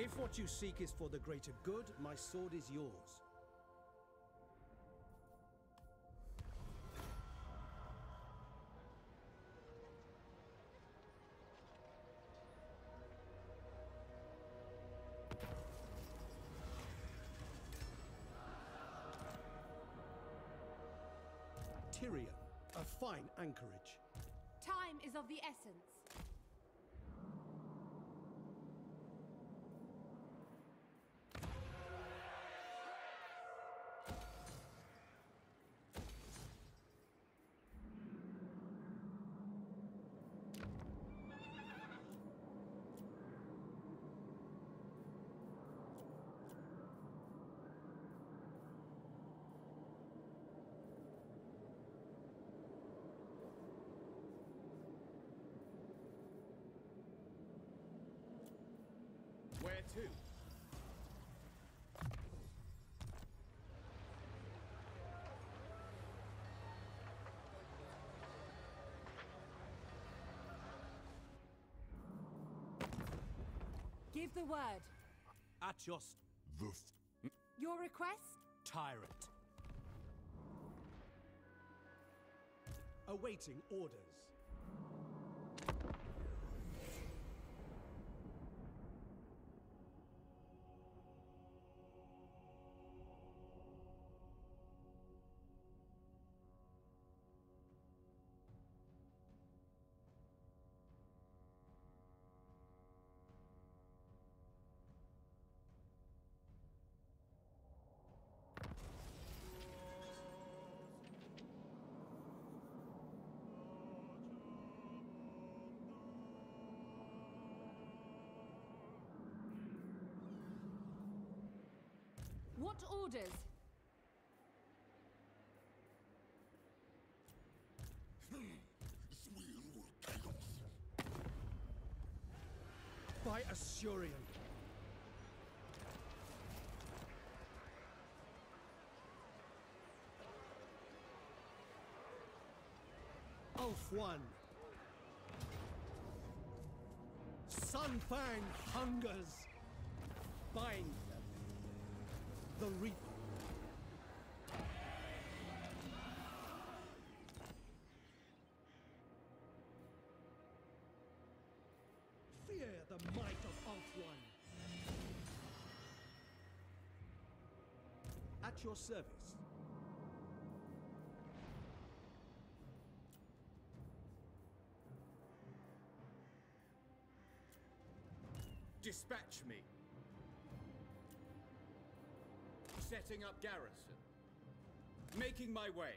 If what you seek is for the greater good, my sword is yours. Where to? Give the word. At your s- The Your request? tyrant. Awaiting orders. What orders? By Asuryan. Ulf one. Sunfang hungers. Bind. The Reaper. Fear the might of Ulf one. At your service. Dispatch me. Setting up garrison. Making my way.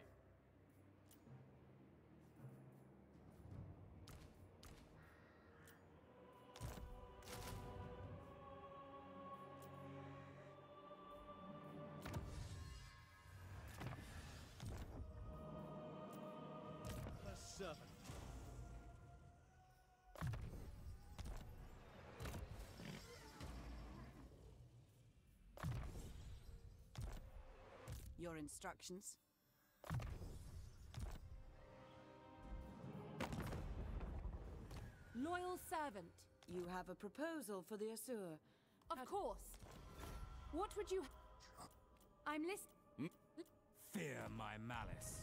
Your instructions? Loyal servant. You have a proposal for the Asur. Of course. What would you... I'm listening. Hmm? Fear my malice.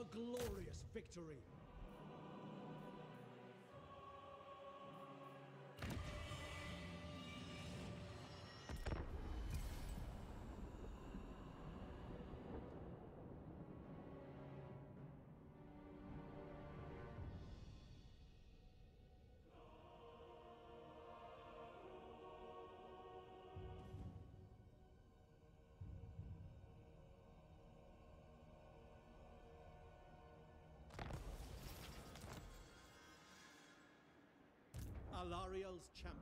A glorious victory. Alarielle's champion.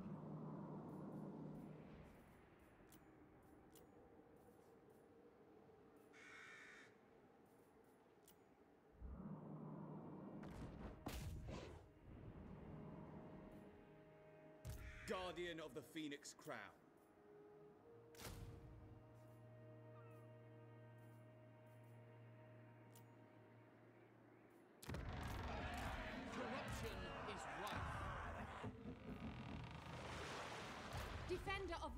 Guardian of the Phoenix Crown.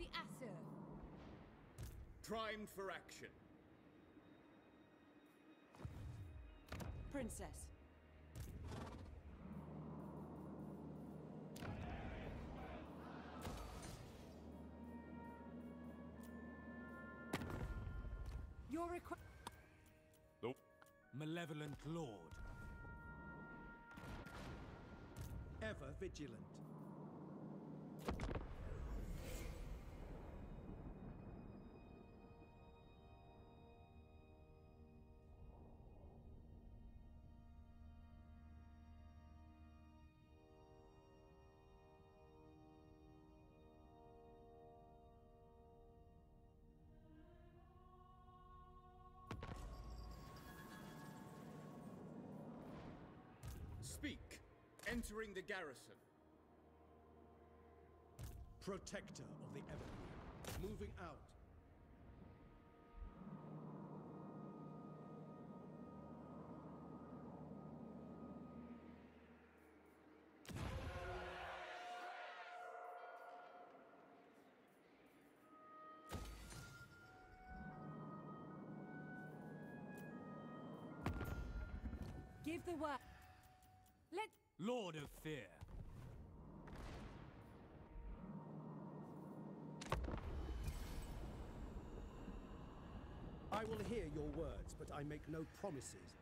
The Asur. Primed for action. Princess. Your request. Nope. Malevolent Lord. Ever vigilant. Speak. Entering the garrison. Protector of the Evergreen. Moving out. Give the word. Lord of Fear. I will hear your words, but I make no promises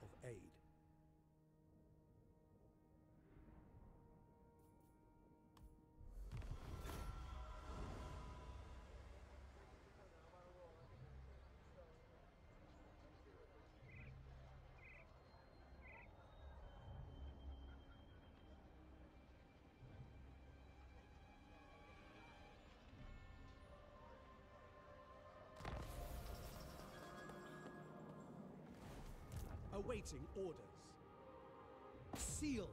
Awaiting orders. Seal.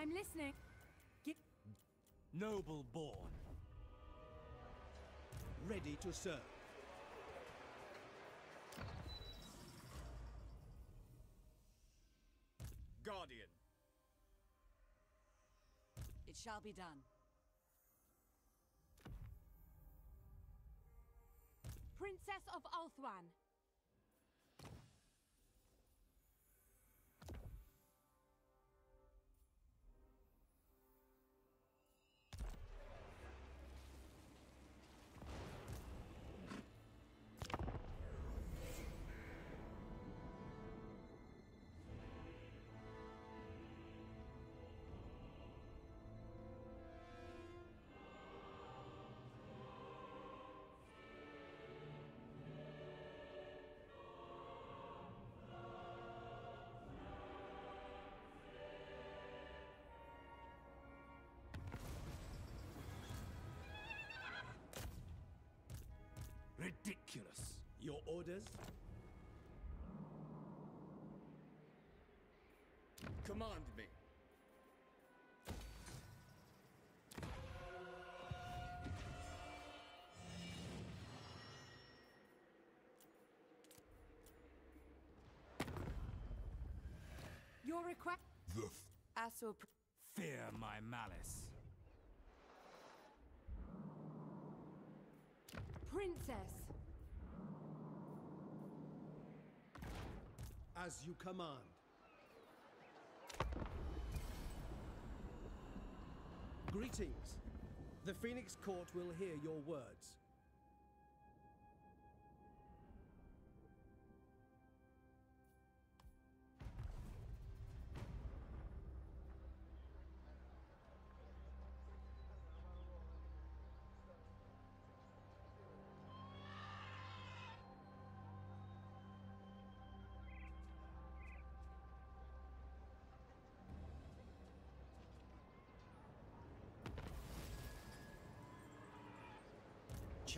I'm listening. Give. Noble born. Ready to serve. Guardian. It shall be done. Princess of Ulthuan. Ridiculous. Your orders? Command me. Your request. Asur. pr- Fear my malice. Princess. As you command. Greetings. The Phoenix Court will hear your words.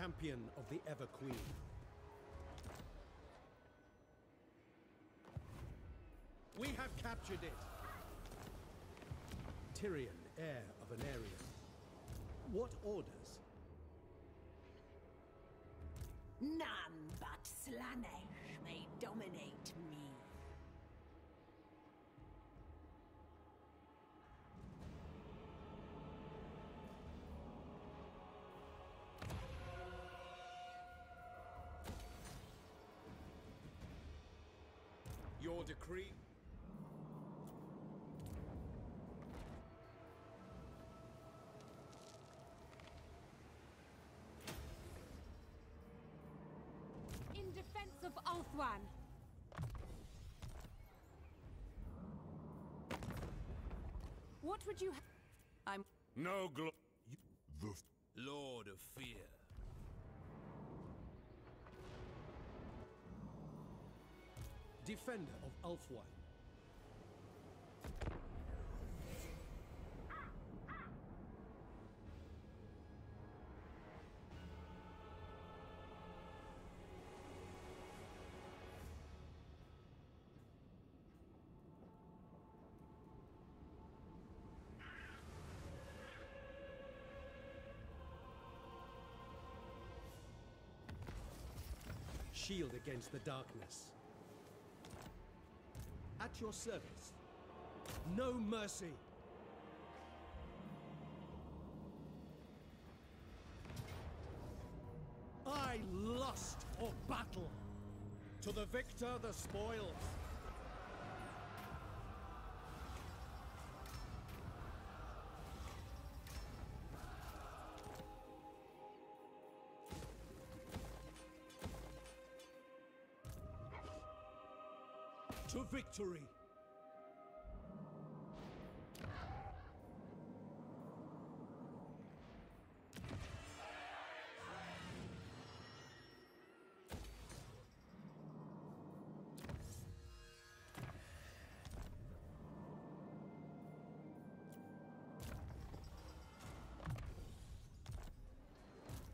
Champion of the Ever Queen. We have captured it. Tyrion, heir of Anarion. What orders? None but Slaanesh may dominate Your decree? In defense of Ulthuan. What would you ha- I'm No glo- The Lord of Fear. Defender of Ulthuan. Shield against the darkness. Your service. No mercy. I lust for battle. To the victor, the spoils. To victory.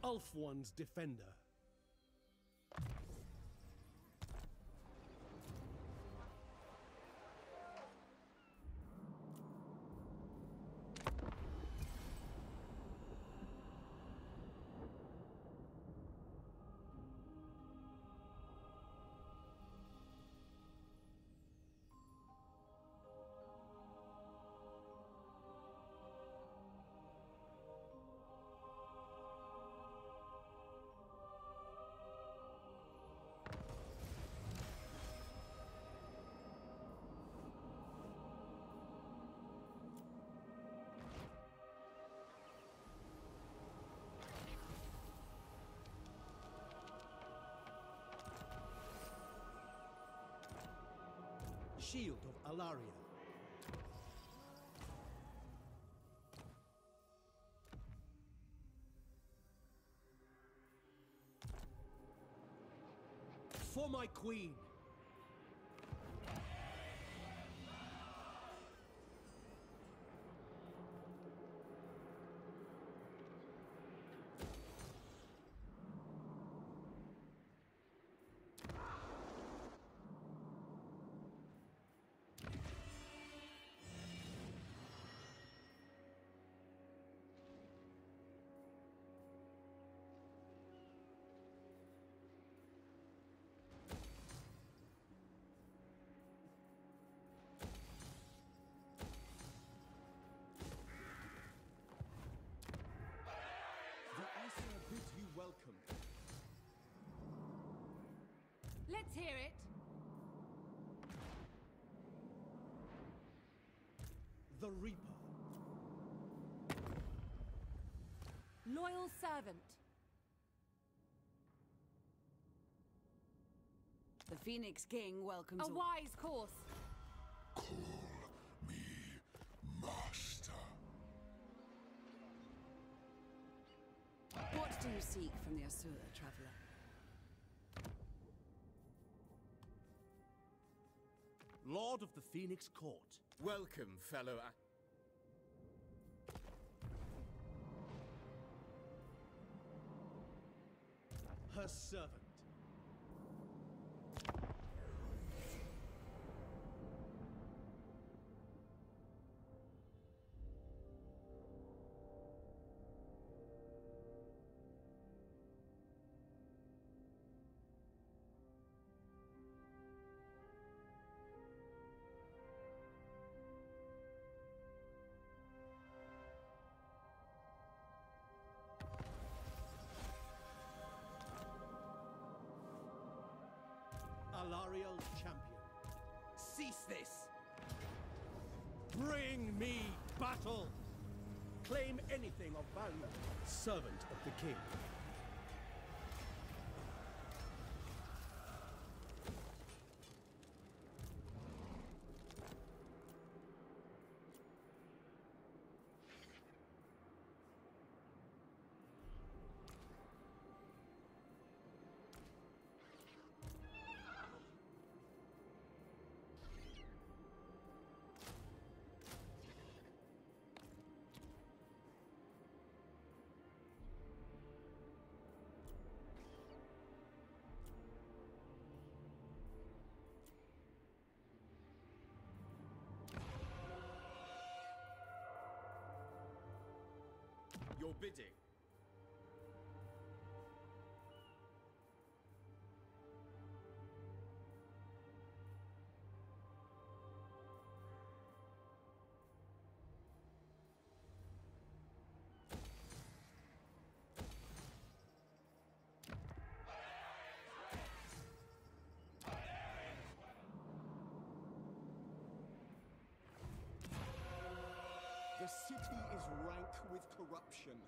Ulthuan's defender. Shield of Alarielle. For my queen. Hear it. The Reaper. Loyal servant. the Phoenix King welcomes A all- wise course. call me master. What do you seek from the Asura, traveler? Lord of the Phoenix Court. Welcome, fellow. A- her servant. Alarielle champion. Cease this! Bring me battle! Claim anything of value, servant of the king. Your bidding. The city is rank with corruption.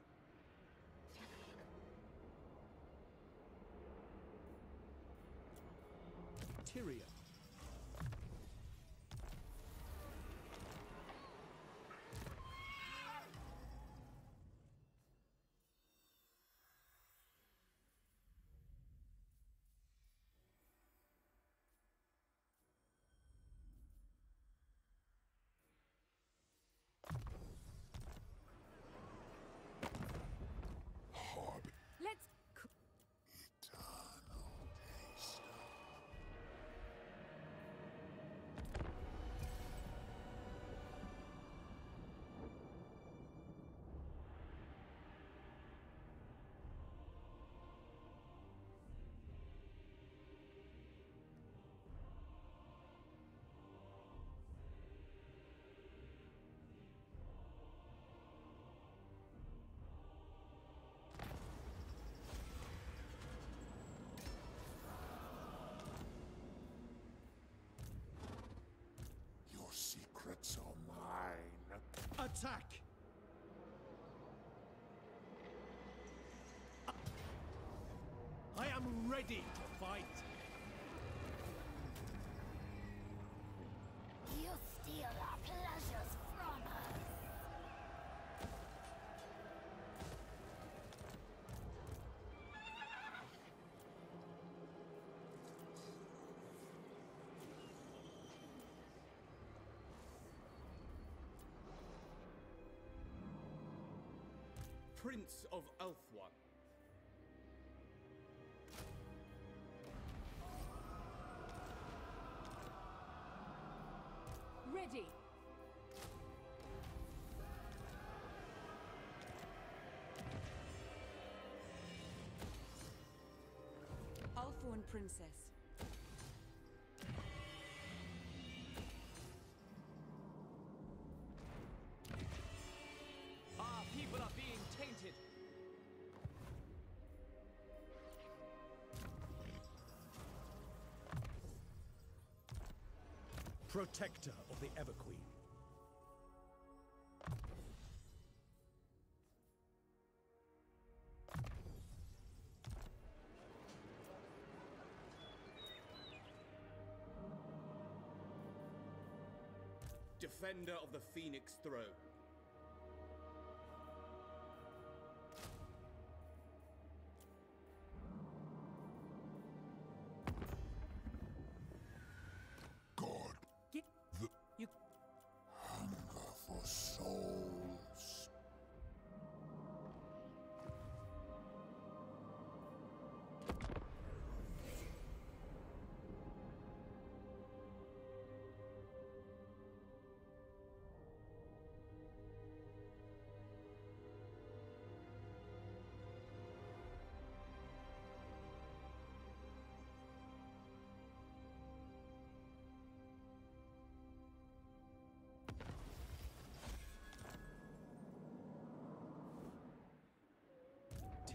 Attack! I am ready to fight. Prince of Ulthuan. Ready. Althorn Princess. Protector of the Everqueen. Defender of the Phoenix Throne.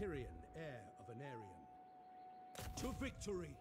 Tyrion, heir of Anarion. To victory!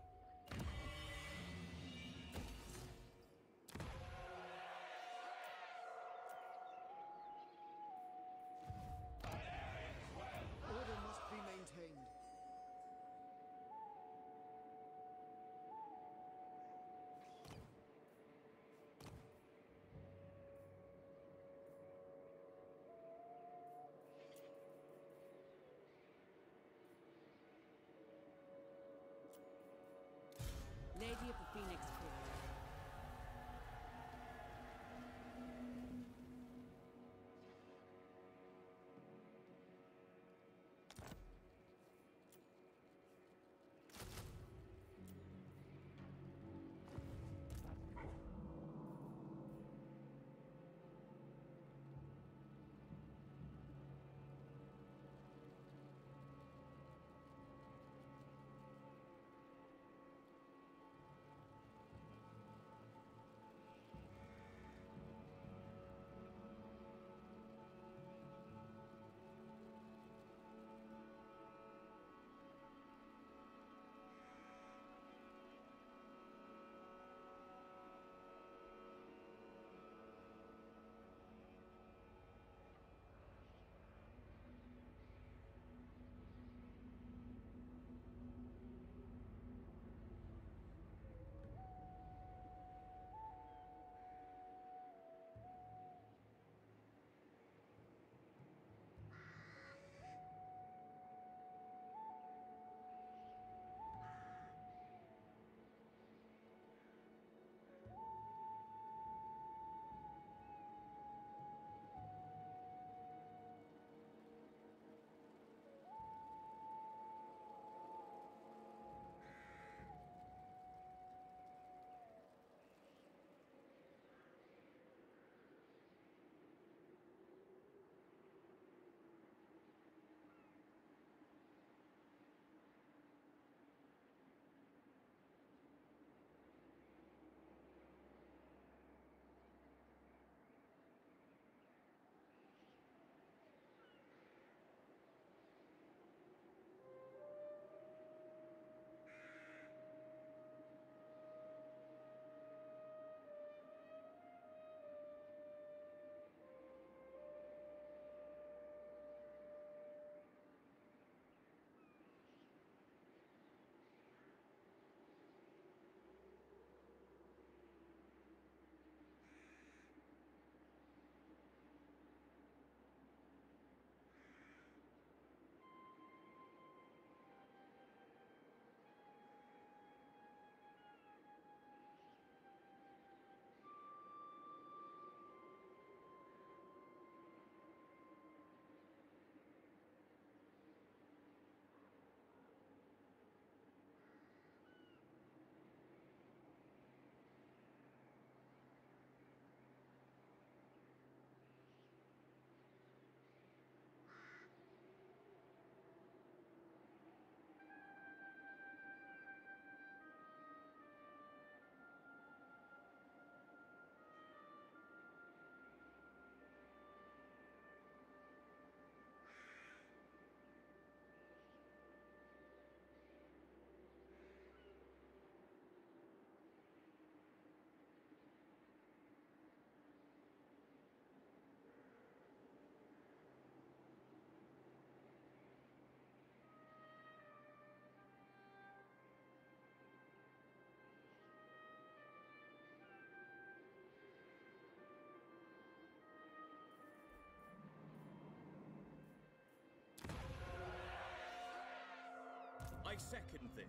I second this.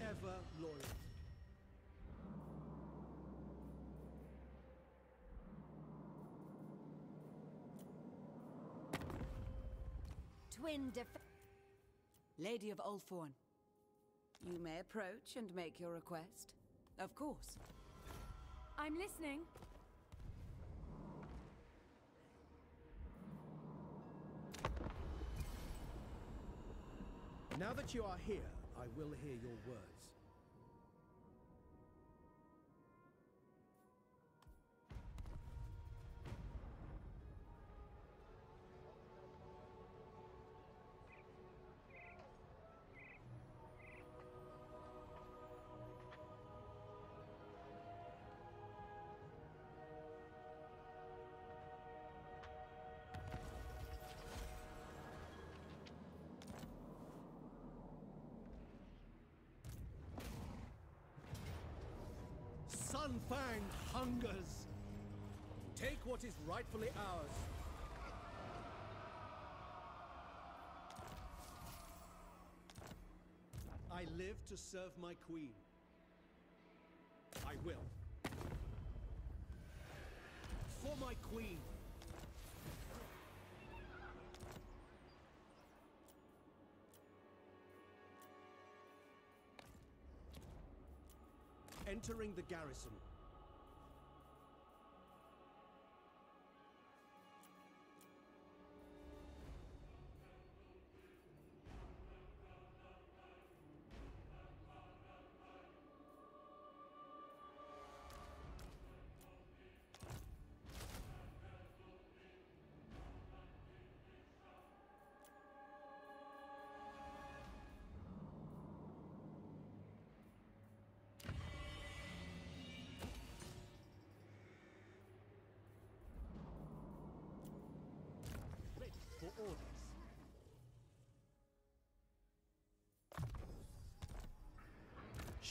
Ever loyal. Twin def- Lady of Ulthuan. You may approach and make your request. Of course. I'm listening. Now that you are here, I will hear your words. Sunfang hungers. Take what is rightfully ours. I live to serve my queen. I will. For my queen. Entering the garrison.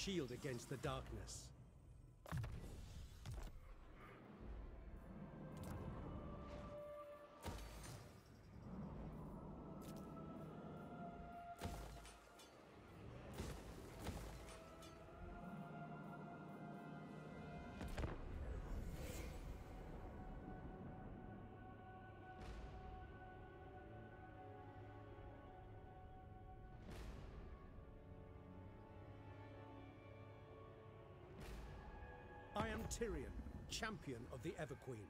Shield against the darkness. I am Tyrion, champion of the Everqueen.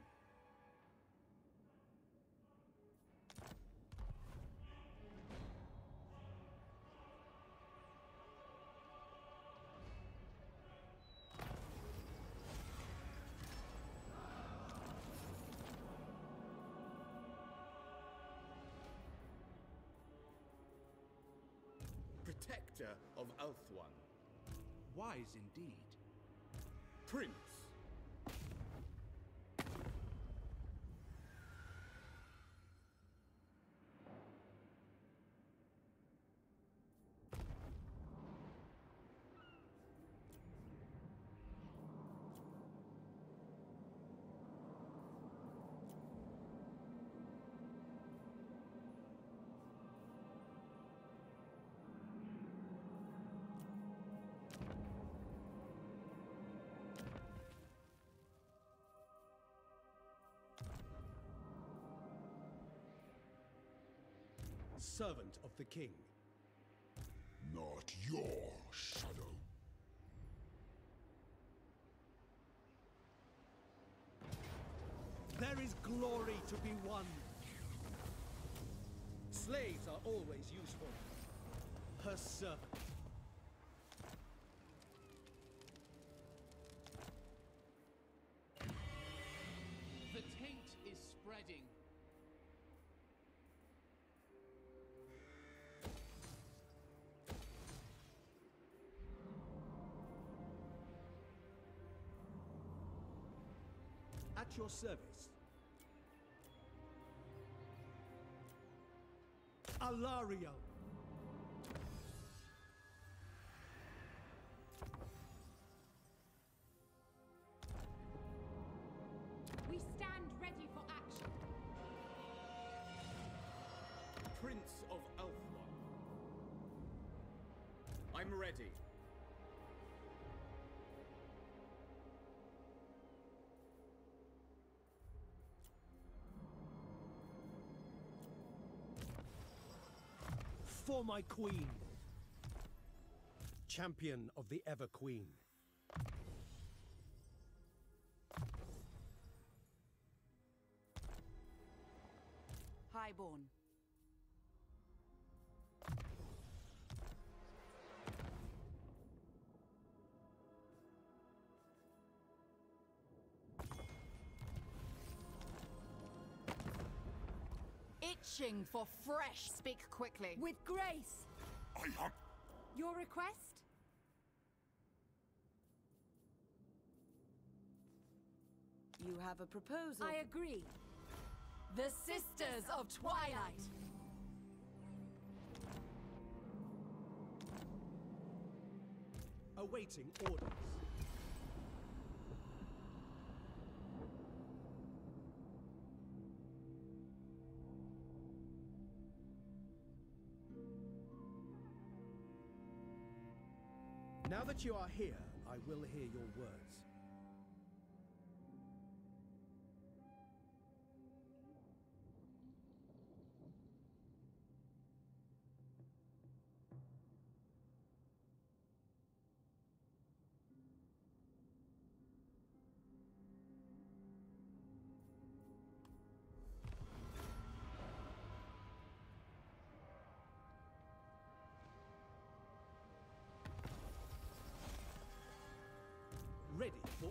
Protector of Ulthuan. Wise indeed. Prince. Servant of the king. Not your shadow. There is glory to be won. Slaves are always useful. Her servant. At your service. Alario. We stand ready for action. Prince of Ulthuan. I'm ready. For my queen. Champion of the Ever Queen. Highborn. Itching for fresh. Speak quickly. With grace. I am. Your request? You have a proposal. I agree. The Sisters of Twilight. Awaiting orders. That you are here, I will hear your words.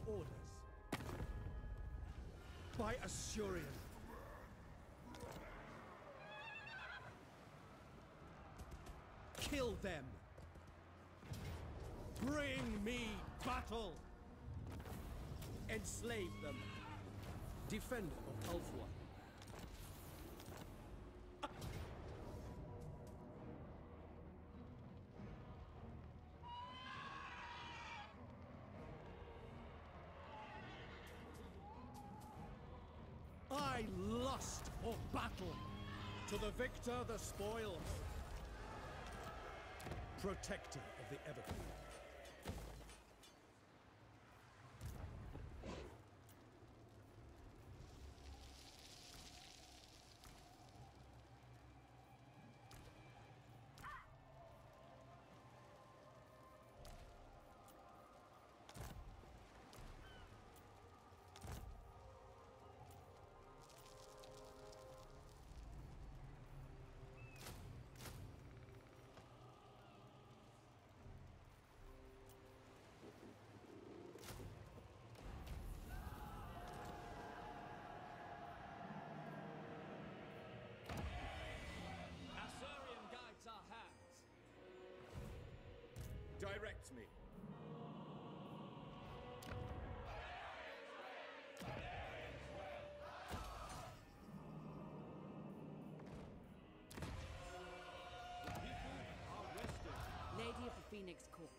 For orders. By Asuryan. Kill them. Bring me battle. Enslave them. Defender of Ulthuan. Battle. To the victor, the spoils. Protector of the Everqueen. Phoenix Court.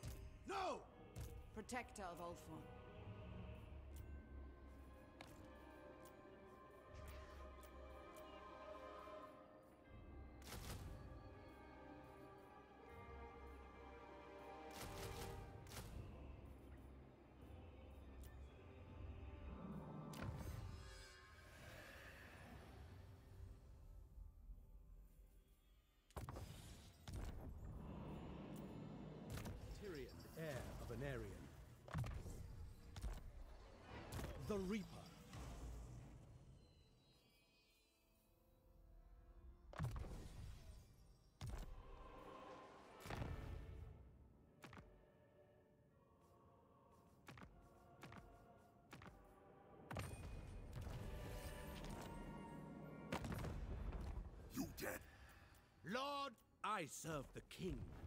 No! Protector of Ulthuan. Heir of Anarion. The Reaper. You dead? Lord, I serve the king.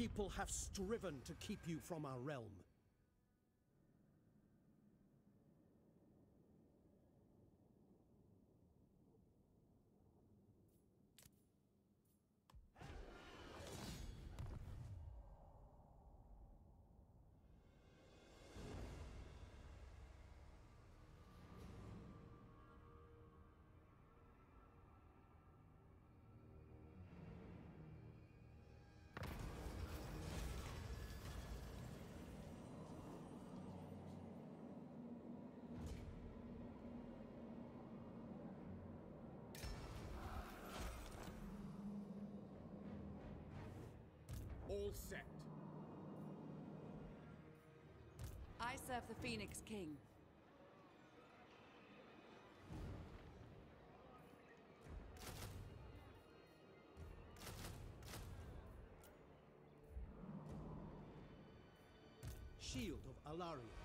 People have striven to keep you from our realm. The Phoenix King. Shield of Alarielle.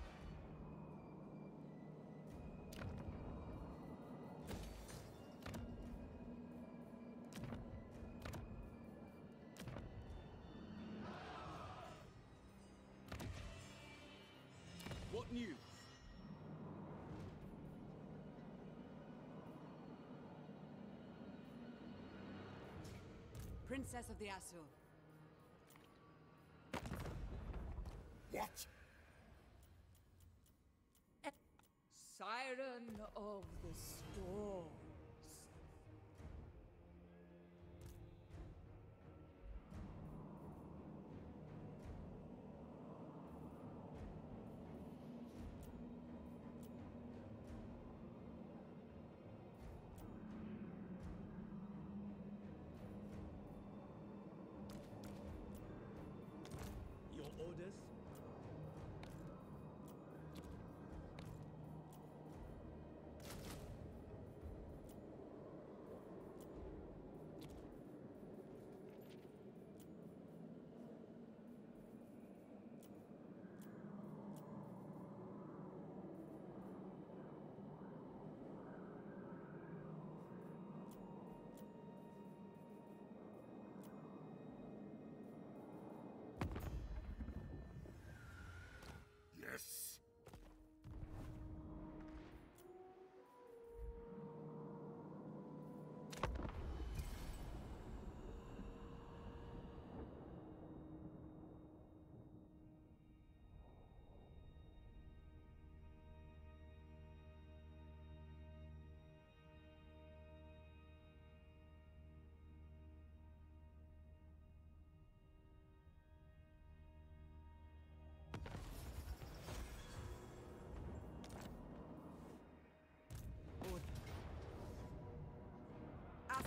Princess of the Asur. What? Siren of the storm.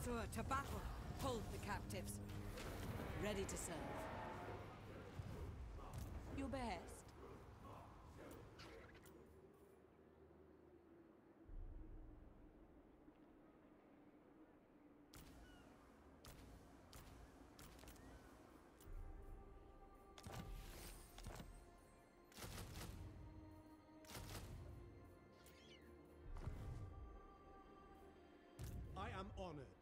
Asur to battle. Hold the captives. Ready to serve. Your behest. I am honored.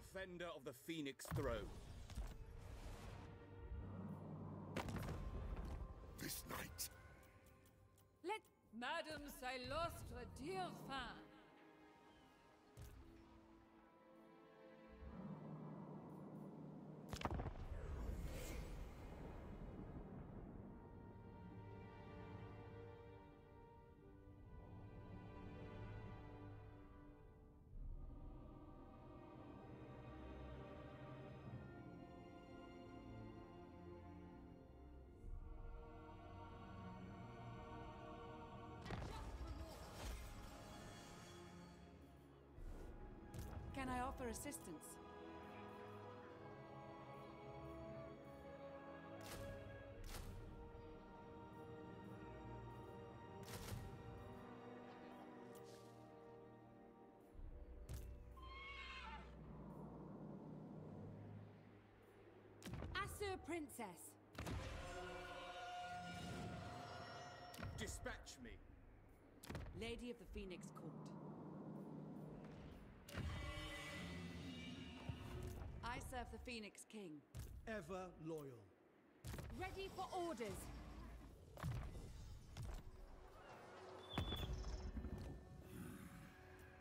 Defender of the Phoenix Throne. This night. Let Madame Silostre dire fin. Can I offer assistance? Asur Princess. Dispatch me. Lady of the Phoenix Court. Serve the Phoenix King. Ever loyal. Ready for orders.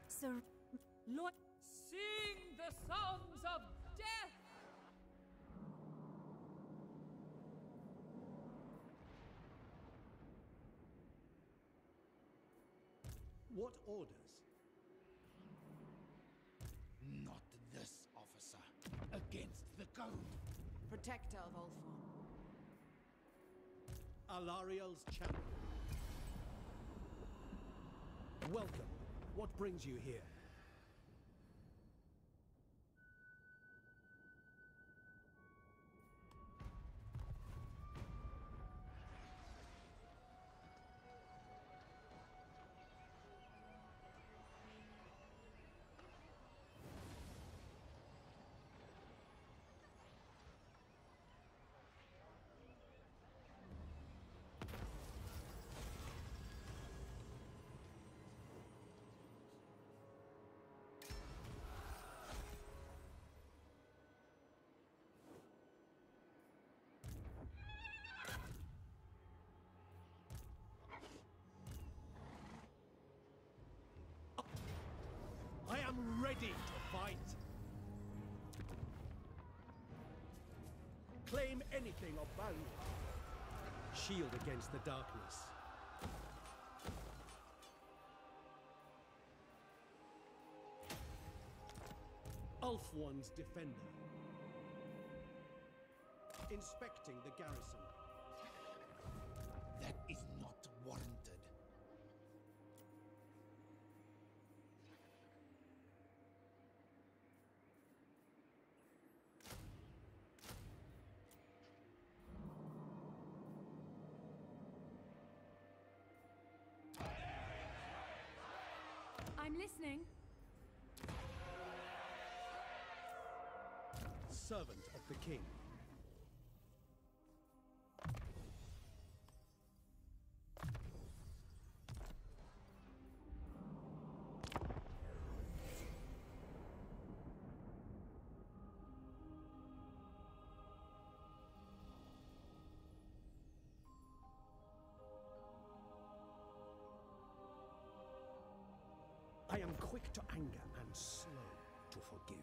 Sir. Lord. Sing the songs of death. What orders? Not this, officer. Against the. Protector of Ulthuan. Alarielle's champion. Welcome. What brings you here? Ready to fight. Claim anything of value. Shield against the darkness. Ulthuan's defender. Inspecting the garrison. That is listening. Servant of the king. Quick to anger and slow to forgive.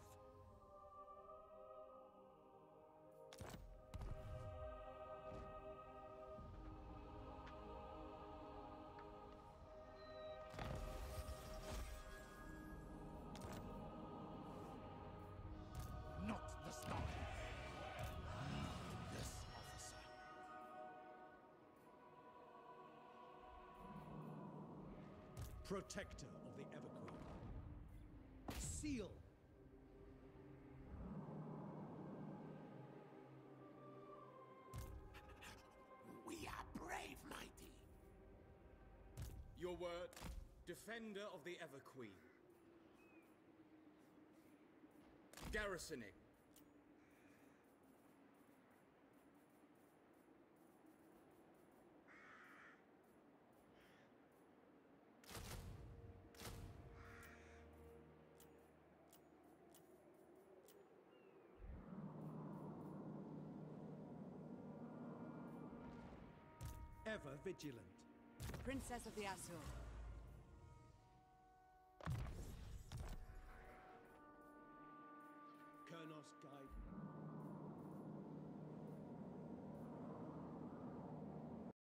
Not the this officer. Protector. Seal. We are brave, mighty. Your word, defender of the Everqueen. Garrisoning. Ever vigilant. Princess of the Asur.